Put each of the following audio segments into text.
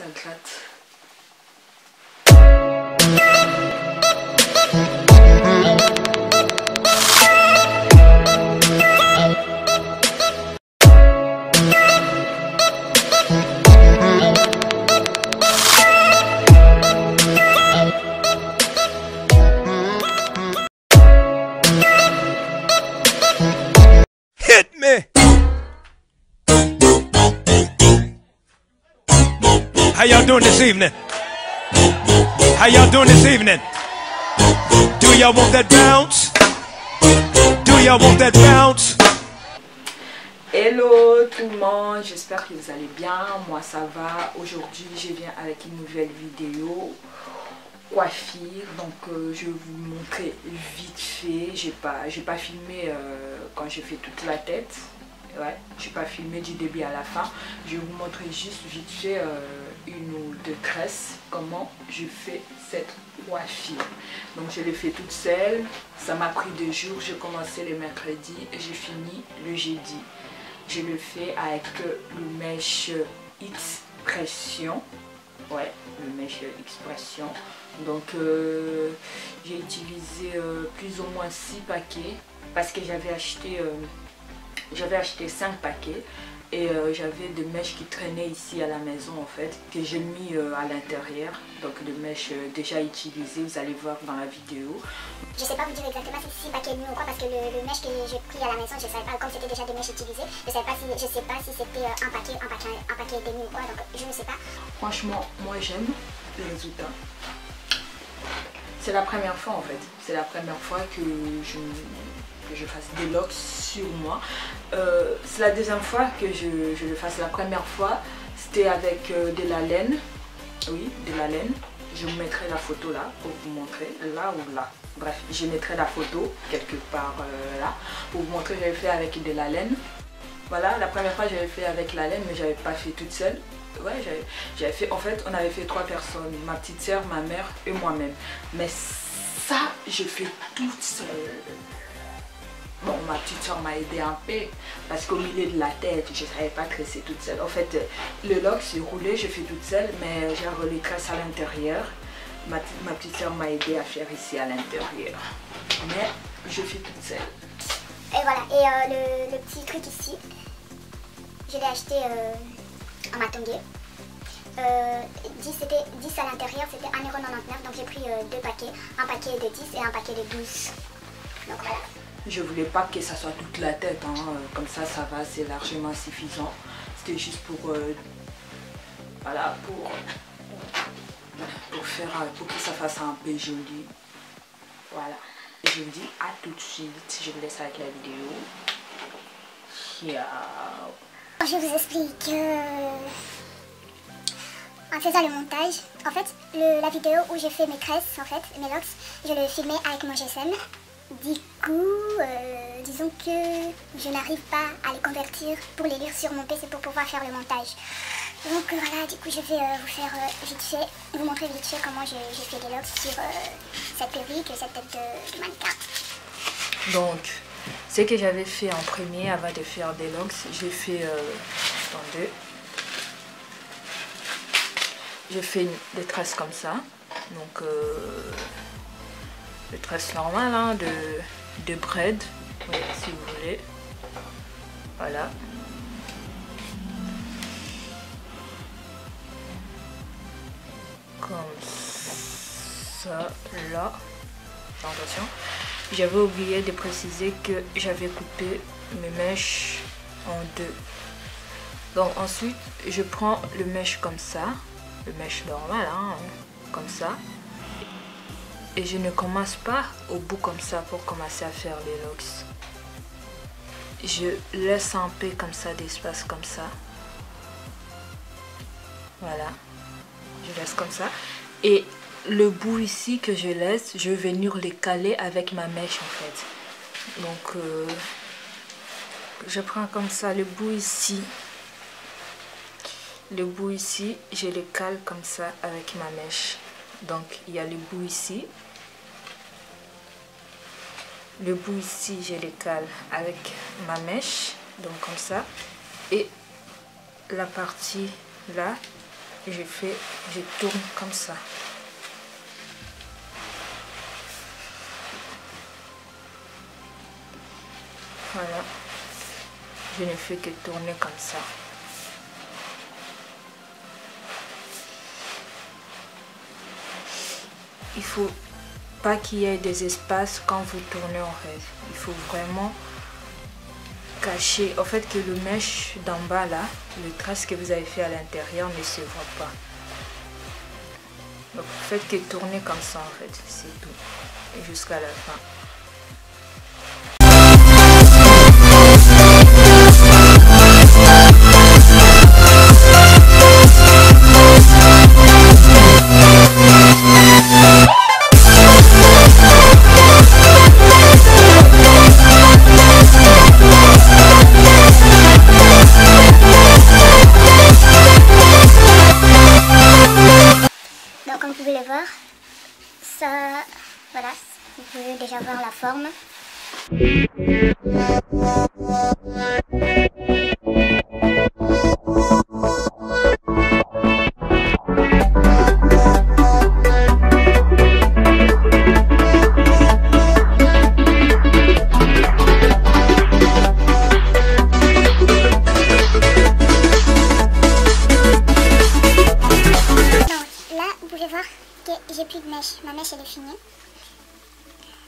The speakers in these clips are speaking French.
Ça this evening? How y'all doing this evening? Do y'all want that bounce? Do y'all want that bounce? Hello tout le monde, j'espère que vous allez bien, moi ça va. Aujourd'hui je viens avec une nouvelle vidéo coiffure, donc euh, je vais vous montrer vite fait. J'ai pas, pas filmé euh, quand j'ai fait toute la tête, ouais, j'ai pas filmé du début à la fin. Je vais vous montrer juste vite fait euh, une ou deux tresses, comment je fais cette coiffure. Donc je l'ai fait toute seule, ça m'a pris deux jours, j'ai commencé le mercredi et j'ai fini le jeudi. Je le fais avec le mèche expression. Ouais, le mèche expression. Donc euh, j'ai utilisé euh, plus ou moins 6 paquets parce que j'avais acheté euh, j'avais acheté 5 paquets et euh, j'avais des mèches qui traînaient ici à la maison en fait que j'ai mis euh, à l'intérieur donc des mèches euh, déjà utilisées vous allez voir dans la vidéo Je sais pas vous dire exactement si c'est 6 paquets de nuit ou quoi parce que le, le mèche que j'ai pris à la maison, je savais pas, comme c'était déjà des mèches utilisées, je savais pas si, je sais pas si c'était un paquet, un paquet, un paquet ou quoi, donc je ne sais pas. Franchement, moi j'aime le résultat. C'est la première fois en fait. C'est la première fois que je, que je fasse des locks sur moi. Euh, c'est la deuxième fois que je, le fasse. La première fois, c'était avec euh, de la laine. Oui, de la laine. Je vous mettrai la photo là pour vous montrer. Là ou là. Bref, je mettrai la photo quelque part euh, là pour vous montrer j'avais fait avec de la laine. Voilà, la première fois j'avais fait avec la laine, mais j'avais pas fait toute seule. Ouais, j'avais fait, en fait, on avait fait trois personnes, ma petite soeur, ma mère et moi-même. Mais ça, je fais toute seule. Bon, ma petite soeur m'a aidé un peu parce qu'au milieu de la tête, je ne savais pas tresser toute seule. En fait, euh, le lock s'est roulé, je fais toute seule, mais j'ai les tresses à l'intérieur. Ma, ma petite soeur m'a aidé à faire ici à l'intérieur. Mais je fais toute seule. Et voilà, et euh, le, le petit truc ici, je l'ai acheté euh, matongué. Euh, 10, c'était 10 à l'intérieur, c'était 1,99€, donc j'ai pris euh, deux paquets, un paquet de 10 et un paquet de 12. Donc voilà. Je voulais pas que ça soit toute la tête, hein. euh, comme ça ça va, c'est largement suffisant. C'était juste pour, euh, voilà, pour, pour faire, euh, pour que ça fasse un peu joli. Voilà. Je vous dis à tout de suite, je vous laisse avec la vidéo. Ciao. Je vous explique. En faisant le montage, en fait, la vidéo où j'ai fait mes tresses, en fait, mes locks, je le filmais avec mon GSM. Du coup, euh, disons que je n'arrive pas à les convertir pour les lire sur mon PC pour pouvoir faire le montage. Donc euh, voilà, du coup, je vais euh, vous faire vite fait, vous montrer vite fait comment j'ai fait des locks sur cette perruque, cette tête de, de mannequin. Donc, ce que j'avais fait en premier avant de faire des locks, j'ai fait attendez. J'ai fait des tresses comme ça. Donc, des tresses normales hein, de, de bread, si vous voulez. Voilà. Comme ça, là. Attention. J'avais oublié de préciser que j'avais coupé mes mèches en deux. Donc ensuite, je prends le mèche comme ça, le mèche normal, hein, comme ça. Et je ne commence pas au bout comme ça pour commencer à faire les locks. Je laisse un peu comme ça d'espace comme ça. Voilà. Je laisse comme ça. Et le bout ici que je laisse, je vais venir les caler avec ma mèche en fait. Donc, euh, je prends comme ça le bout ici. Le bout ici, je le cale comme ça avec ma mèche. Donc, il y a le bout ici. Le bout ici, je le cale avec ma mèche. Donc, comme ça. Et la partie là, je fais, je tourne comme ça. Voilà. Je ne fais que tourner comme ça. Il faut pas qu'il y ait des espaces quand vous tournez en rêve. Il faut vraiment cacher, en fait que le mèche d'en bas là, le trace que vous avez fait à l'intérieur ne se voit pas. Donc faites que tourner comme ça en fait, c'est tout. Et jusqu'à la fin. Comme vous pouvez le voir, ça, voilà, vous pouvez déjà voir la forme.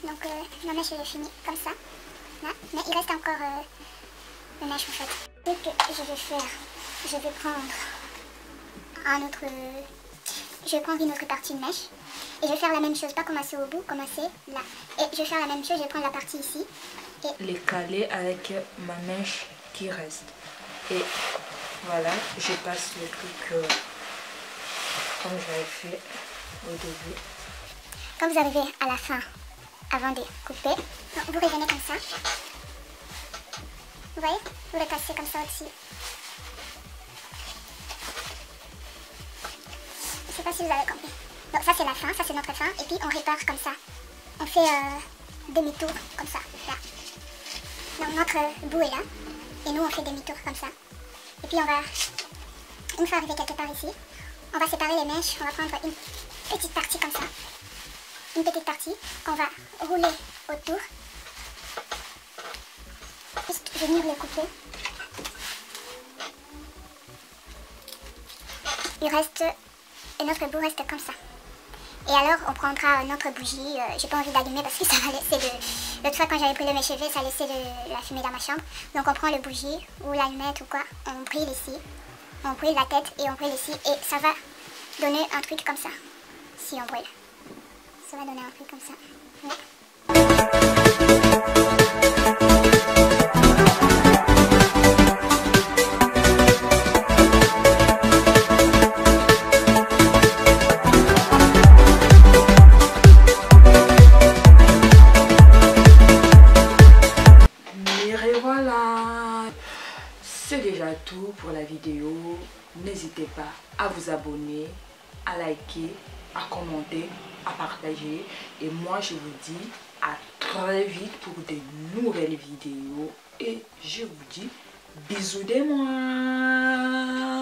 Donc euh, ma mèche elle est finie comme ça. Là. Mais il reste encore euh, le mèche en fait. Ce que je vais faire, je vais prendre un autre. Je vais prendre une autre partie de mèche. Et je vais faire la même chose, pas commencer au bout, commencer là. Et je vais faire la même chose, je vais prendre la partie ici. Et Les caler avec ma mèche qui reste. Et voilà, je passe le truc euh, comme j'avais fait au début. Quand vous arrivez à la fin, avant de couper, vous revenez comme ça. Vous voyez Vous le passez comme ça au-dessus. Je sais pas si vous avez compris. Donc ça c'est la fin, ça c'est notre fin, et puis on répare comme ça. On fait euh, demi-tour comme ça. Donc notre bout est là, et nous on fait demi-tour comme ça. Et puis on va, une fois arrivé quelque part ici, on va séparer les mèches, on va prendre une petite partie comme ça. Une petite partie qu'on va rouler autour. Juste venir le couper. Il reste, et notre bout reste comme ça. Et alors on prendra notre bougie, euh, j'ai pas envie d'allumer parce que ça va laisser de... L'autre fois quand j'avais brûlé mes cheveux, ça laissait de la fumée dans ma chambre. Donc on prend le bougie ou l'allumette ou quoi, on brille ici, on brûle la tête et on brûle ici et ça va donner un truc comme ça, si on brûle. Ça va donner un truc comme ça. Ouais. Mais revoilà C'est déjà tout pour la vidéo. N'hésitez pas à vous abonner, à liker, à commenter, à partager. Et moi, je vous dis à très vite pour de nouvelles vidéos. Et je vous dis bisous de moi